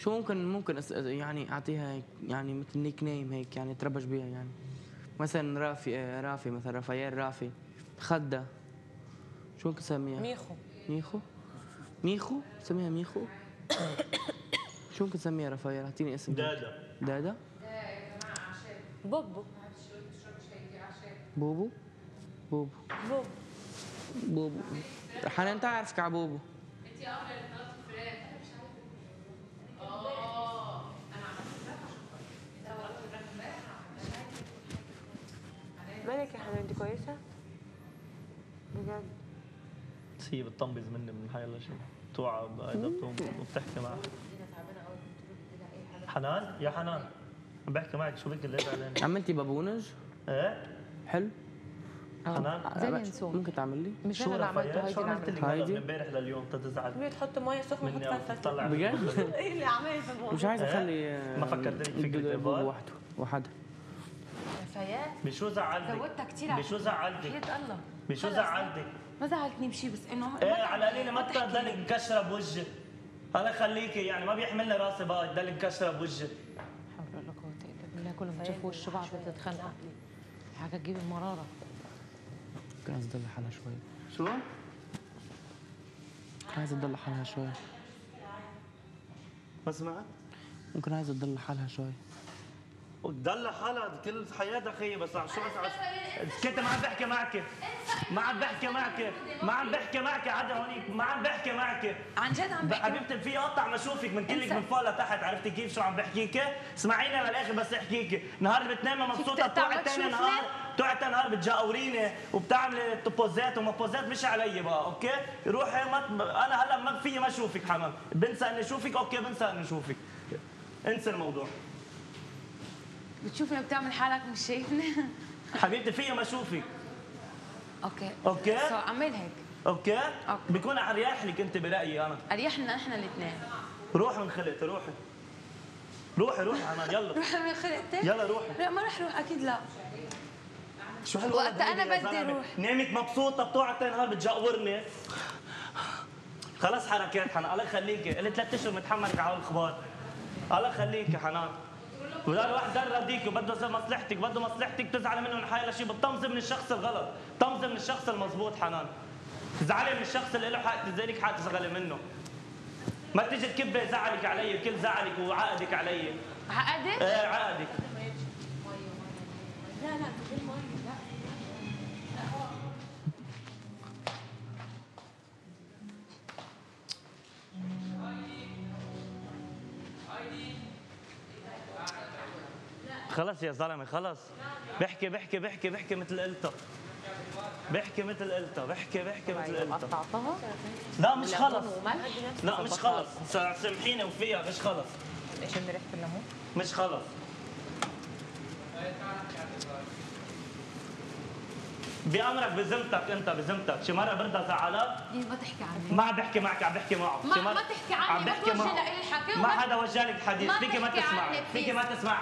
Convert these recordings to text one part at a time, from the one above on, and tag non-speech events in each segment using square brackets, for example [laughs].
شو ممكن ممكن أس... يعني أعطيها هيك يعني مثل nickname هيك يعني تربش بيها يعني. مثلا رافي آه، رافي مثلا رافائيل رافي. خدة. شو ممكن اسميها؟ ميخو. ميخو؟ ميخو؟ سميها ميخو؟ [coughs] شو ممكن تسميها رافائيل؟ اعطيني اسم. دادا. دادا؟ بوبو. بوبو؟ بوبو. بوبو. بوبو. حنان تعرفك على بوبو مالك يا حنان انت كويسة؟ بجد. بس هي بتطنبز مني من حي الله شيء توعى قاعدة وبتحكي معها. حنان؟ يا حنان. عم بحكي معك شو بك اللي زعلان عملتي بابونج إيه؟ حلو. حنان؟ زي أه، ينسون. ممكن تعمل لي؟ مش شو أنا اللي عملته شو هيدي اللي عملت هيدي؟ من امبارح لليوم؟ تتزعل بدي تحط مي سخنة مني حط عم فلفل تطلع بجد؟ [laughs] إيه اللي عملت مش عايز إيه؟ أخلي آه، ما فكرتني فكرة البيبي إيفال؟ وحده وحدها رفايات بشو زعلتك؟ زودتها كثير بشو زعلتك؟ حياة الله بشو خلص. زعلتك؟ ما زعلتني بشيء بس إنه ما إيه على القليلة ما. تضلك مكشره بوجهك هلا خليكي يعني ما بيحملني راسي بقى تضلك مكشره بوجهك حول ولا قوة إلا بالله كلهم بتشوفوا وش بعض بتتخانقوا حاجة تجيب المرارة ممكن عايز تدلع حالها شوي شو؟ عايز تدلع حالها شوي ما سمعت؟ ممكن عايز تدلع حالها شوي وتدلع حالها كل حياتها خيي بس عم عم اسكتي ما عم بحكي معك ما عم بحكي معك ما عم بحكي معك عدا هونيك. ما عم بحكي معك عن جد عم بحكي. حبيبتي في اقطع ما أشوفك من كلك. من فوق لتحت. عرفتي كيف شو عم بحكيك؟ اسمعيني للاخر بس احكيك. نهار بتنامي مبسوطة بتوعي تشوفني؟ نهار بتوعي تاني نهار بتجاوريني وبتعملي بوزات وما بوزات مش علي بقى okay؟ روحي ما أنا هلا ما في ما أشوفك حمام. بنسى إني أشوفك. okay بنسى إني أشوفك. انسى الموضوع. بتشوفني بتعمل حالك مش شايفني؟ حبيبتي في ما أشوفك. okay. okay؟ so اعمل هيك. okay؟ okay. بيكون اريح لك انت برايي أنا. اريحنا إحنا الاثنين روحي من خلقتي روحي. روحي روحي حنان. يلا. [laughs] روح من خلقتي؟ يلا روحي. لا ما رح روح. أكيد لا. شو هالولد وقتها يا بدي؟ أروح. نامت مبسوطة بتوعد تاني نهار بتجاورني. خلص حركات حنان. الله يخليكي. قلت ثلاث أشهر متحملك على الأخبار. الله يخليكي حنان. وده الواحد ده يرضيك وبده مصلحتك بده مصلحتك تزعلي منه من حالة شيء بتطمزي من الشخص الغلط طمزي من الشخص المضبوط حنان. تزعلي من الشخص اللي له حق تزعلك حق تزعلي منه. ما تيجي تكبي زعلك علي كل زعلك وعقدك علي. عقدك؟ إيه عقدك. لا لا بدون مي خلص يا زلمة خلص بحكي بحكي بحكي بحكي مثل قلتها بحكي مثل قلتها بحكي بحكي مثل قلتها قطعتها؟ لا مش خلص. لا مش خلص. سامحيني وفيها مش خلص. شم ريحة الليمون مش خلص. بأمرك بذمتك أنت بذمتك شي مرة برضى زعلك ليه ما تحكي عني. ما عم بحكي معك عم بحكي معه. ما- ما تحكي عني، عم ما بحكي معه. الحكي ما حدا وجه لك الحديث ما فيكي ما تسمع. فيكي. ما تسمع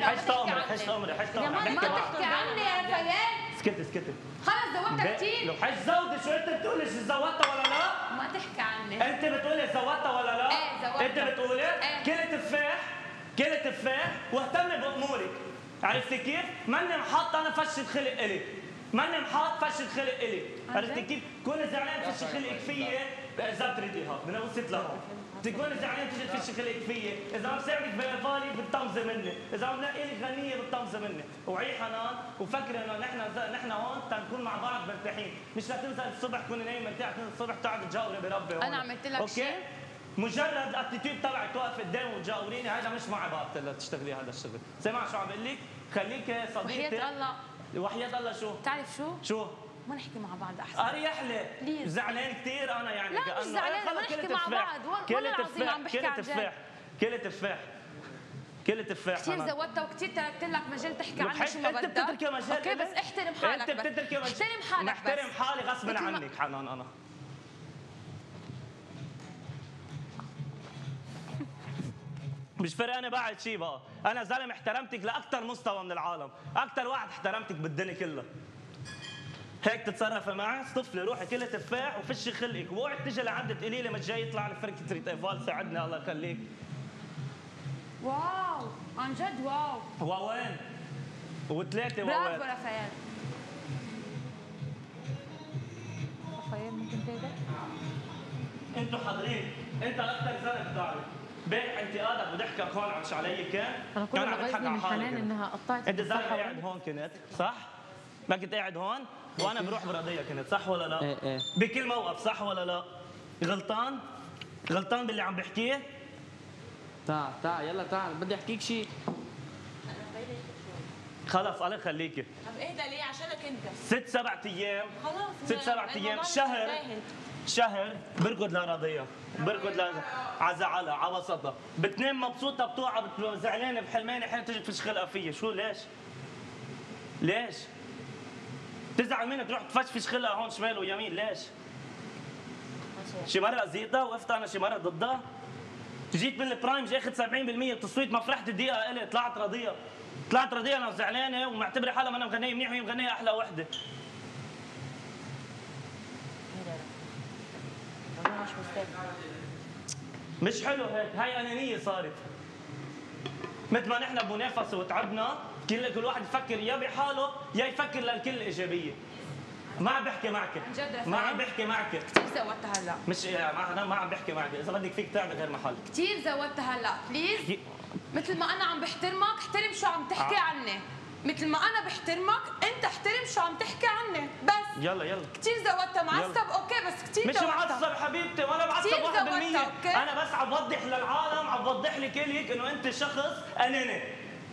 تحكي تأمري عني. حج تأمري حج يا تأمري ما تحكي عني يا رفايات اسكتي اسكتي خلص زودتها لو كثير حج زودي شو أنت بتقولي؟ شو زودتها ولا لا؟ ما تحكي عني. أنت بتقولي زودتها ولا لا؟ إيه، زودتها. أنت بتقولي إيه. كل تفاح كل تفاح واهتمي بأمورك. عرفتي كيف؟ ماني محط أنا فشة خلق إلي. ماني محط فشة خلق إلي. عرفتي كيف؟ كوني زعلان فشة خلقك فيي اذا بتريدي ها بدنا وصلت لهون تكوني زعلان تيجي تفشي خلقك فيي إذا عم ساعدك بقفالي بتطمزي مني. إذا عم نلاقي لك غنية بتطمزي مني. وعي حنان وفكري انه نحن نحن هون تنكون مع بعض مرتاحين. مش لا تنسى الصبح تكوني نايم مرتاح تنسى الصبح تقعد تجاوبي بربي هون. أنا عملت لك شيء؟ مجرد الاتيتيود تبعك توقف قدامي وتجاوريني هذا مش معي بقى تشتغلي هذا الشغل سمع شو عم بقول لك خليك صديقتي وحياة الله وحياة الله شو بتعرف شو؟ شو ما نحكي مع بعض أحسن أريح لي. زعلان كثير أنا يعني لا، مش خلص ما كل نحكي مع تفاح. بعض. والله كل العظيم تفاح، عم بحكي كل عن. تفاح كل تفاح كل تفاح كثير. زودتها وكثير تركت لك مجال تحكي وحش- شو ما أنت بدك بتتركي مجال أوكي بس؟ احترم حالك أنت. بتتركي مجال احترم حالك محترم بس. حالي غصبا عنك حنان أنا مش فرقانه بعد شيء بقى. أنا زلمه احترمتك لاكثر مستوى من العالم. أكثر واحد احترمتك بالدنيا كلها. هيك تتصرفي معي طفلي روحي كل تفاح وفشي خلقك. واوعي تيجي لعندي تقولي لي مش جاي يطلع لي فرقه ريت ايفال ساعدني الله يخليك. واو عن جد واو. واوين. وثلاثة برافو واوين رافائيل رفايات ممكن تهدى؟ أنتوا حاضرين. انت أكثر زلمة بتعرف امبارح انتقادك وضحكك هون على علي كان أنا كل كان اللي عم يضحك غيظني على من حنان. إنها قطعت أنت التفاحة قاعد هون كنت صح؟ ما كنت قاعد هون وأنا بروح برضية كنت صح ولا لا؟ إيه إيه بكل موقف صح ولا لا؟ غلطان؟ غلطان باللي عم بحكيه؟ تعال تعال يلا تعال بدي أحكيك شيء خلص الله يخليكي طب اهدى ليه عشانك انت ست سبع أيام خلاص ست سبع أيام شهر شهر بركض لراضية بركض ل على زعلها على وسطها بتنام مبسوطة بتوعى بت- زعلانة بحلمانة حين تجي تفش خلقها فيا شو ليش؟ ليش؟ تزعل منها تروح تفشفش خلقها هون شمال ويمين ليش؟ شي مرة أذيتها وقفت أنا شي مرة ضدها جيت من البرايم أخذ 70% التصويت ما فرحت الدقيقة إلي طلعت راضية طلعت راضية أنا زعلانة ومعتبرة حالها ما أنا مغنية منيح وهي مغنية أحلى وحدة أنا مش حلو هيك. هاي أنانية صارت. مثل ما نحن بمنافسه وتعبنا كل كل واحد يفكر يا بحاله يا يفكر للكل إيجابية. ما عم بحكي معك. عن جد؟ ما عم بحكي معك. كثير زودتها هلأ. مش ما أنا ما عم بحكي معك. إذا بدك فيك تعمل غير محل. كثير زودتها هلأ. please مثل ما أنا عم بحترمك احترم شو عم تحكي آه. عني. مثل ما أنا بحترمك أنت احترم شو عم تحكي عني بس يلا يلا. كثير زودتها معصب okay بس كثير مش معصب حبيبتي وأنا معصب كتير 1% زودتها، okay؟ أنا بس عم بوضح للعالم عم بوضح لك هيك إنه أنت شخص أناني.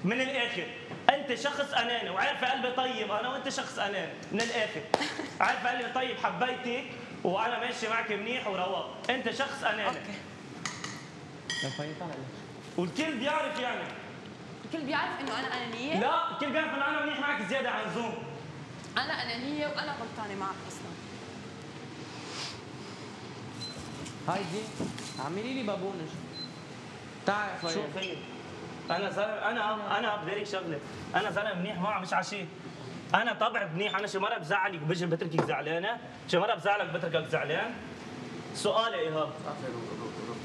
من الآخر. أنت شخص أناني وعارفة قلبي طيب أنا وأنت شخص أناني. من الآخر. [laughs] عارفة قلبي طيب حبيتك وأنا ماشي معك منيح ورواق. أنت شخص أناني. أوكي. والكل بيعرف يعني. الكل بيعرف إنه أنا أنانية؟ لا الكل بيعرف إنه أنا منيح معك زيادة عن زوم أنا أنانية وأنا غلطانة معك أصلا. هاي دي اعملي لي بابونج. يا شو خيي أنا زلمه أنا أنا بدي لك شغلة. أنا زلمة منيح ما مش عشي أنا طبع منيح أنا شي مرة بزعلك بجي بتركك زعلانة شي مرة بزعلك بتركك زعلان. سؤال يا إيهاب.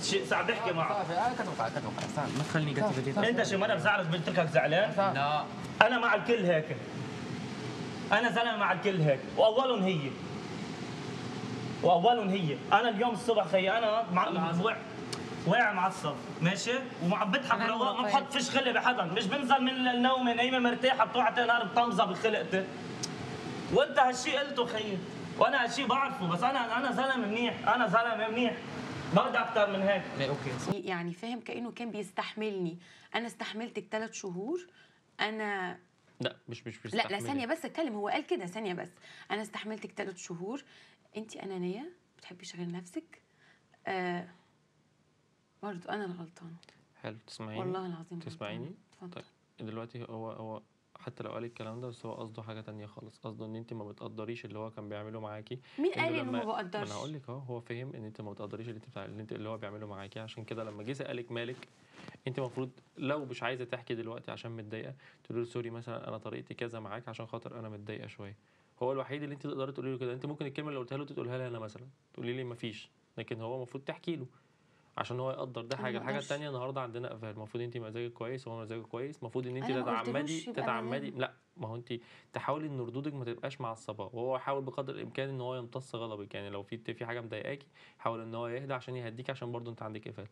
ساعة بحكي معك صافي أنا كتوقع كتوقع. صافي ما تخليني بديت. أنت شي مره بزعلك بتركك زعلان؟ لا. أنا مع الكل هيك. أنا زلمه مع الكل هيك. وأولهم هي. وأولهم هي. أنا اليوم الصبح خي أنا مع واقع معصب ماشي؟ وعم بضحك رواق ما موافقة. بحط فيش خلي بحدا. مش بنزل من النوم نايمة مرتاحة بتوعى نهار بطمزة بخلقتي. وأنت هالشي قلته خيي وأنا هالشي بعرفه. بس أنا أنا زلمة منيح. أنا زلمة منيح. ما بدي أكثر من هيك. لا أوكي. يعني فاهم كأنه كان بيستحملني. أنا استحملتك ثلاث شهور. أنا لا مش مش لا لا ثانية بس اتكلم. هو قال كده ثانية بس. أنا استحملتك ثلاث شهور. انت أنانية؟ بتحبيش غير نفسك؟ آه برضه أنا الغلطانه حلو تسمعيني؟ والله العظيم تسمعيني. اتفضل. طيب دلوقتي هو هو حتى لو قال الكلام ده بس هو قصده حاجة تانية خالص. قصده إن انت ما بتقدريش اللي هو كان بيعمله معاكي. مين قال انه ما بقدرش؟ أنا هقول لك أهو هو فهم إن انت ما بتقدريش اللي انت بتاع اللي انت اللي هو بيعمله معاكي. عشان كده لما جه سألك مالك انت المفروض لو مش عايزة تحكي دلوقتي عشان متضايقة تقول له سوري مثلا أنا طريقتي كذا معاك عشان خاطر أنا متضايقة شوية. هو الوحيد اللي انت تقدري تقولي له كده. انت ممكن الكلمة اللي قلتها له تقولها لي أنا مثلا. تقولي لي مفيش. لكن هو المفروض تحكي له. عشان هو يقدر ده حاجة. الحاجة. الثانية النهارده عندنا افعال المفروض انت مزاجك كويس وهو مزاجه كويس. المفروض إن انت تتعمدي تتعمدي. لا ما هو انت تحاولي إن ردودك ما تبقاش معصبه وهو يحاول بقدر الإمكان إن هو يمتص غضبك. يعني لو في في حاجة مضايقاكي حاول إن هو يهدى عشان يهديك عشان برضه أنت عندك قفال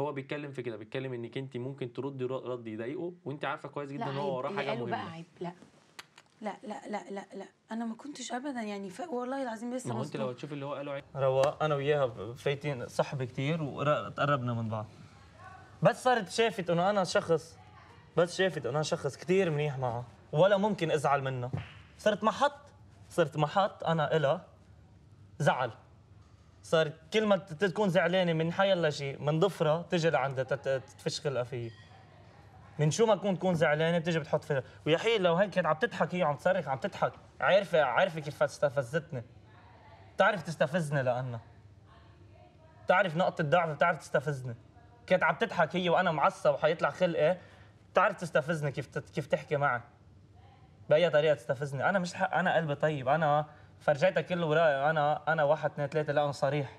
هو بيتكلم في كده. بيتكلم إنك انت ممكن تردي رد يضايقه وانت عارفة كويس جدا إن هو وراه حاجة قاله بقى مهمة. عيب. لا. لا لا لا لا لا. أنا ما كنتش ابدا يعني ف... والله العظيم لسه ما هو أنت لو. هتشوف اللي هو قاله رواق أنا وياها فايتين صحبه كتير وتقربنا من بعض. بس صارت شافت إنه أنا شخص بس شافت إنه أنا شخص كتير منيح معها ولا ممكن أزعل منها صرت محط صرت محط أنا إلها زعل. صارت كل ما تكون زعلانة من حيلا شيء من ضفرها تجي لعندها تت- تفش خلقها فيي من شو ما تكون تكون زعلانه بتيجي بتحط فيها ويا حيل لو هيك كانت عم تضحك هي عم تصرخ عم تضحك. عارفه عارفة كيف استفزتني. بتعرف تستفزني لأنا بتعرف نقطة ضعف بتعرف تستفزني. كانت عم تضحك هي وأنا معصب وحيطلع خلقي بتعرف تستفزني كيف تت- كيف تحكي معي. بأي طريقة تستفزني. أنا مش حق أنا قلبي طيب. أنا فرجيتها كل ورائي أنا أنا واحد اثنين ثلاثة لا أنا صريح.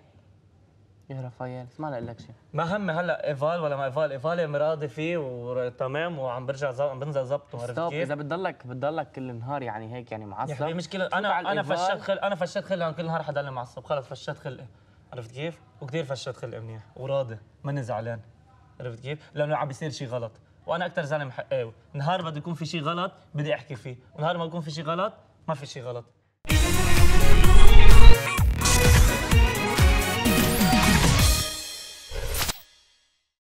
يا رافائيل لا لك شيء ما همي هلا إيفال ولا ما إيفال إيفال راضي فيه وتمام وعم برجع زب... عم بنزل ظبطه عرفت كيف؟ إذا بتضلك بتضلك كل النهار يعني هيك يعني يا معصب فوت على أنا أنا. فشت خل أنا فشت خلقي كل نهار حدا معصب. خلص فشت خلقي. عرفت كيف؟ وكثير فشت خلقي منيح. وراضي ماني زعلان. عرفت كيف؟ لأنه عم بيصير شيء غلط. وأنا أكثر زلمة حقاوي نهار بده يكون في شيء غلط بدي أحكي فيه. ونهار ما يكون في شيء غلط ما في شيء غلط.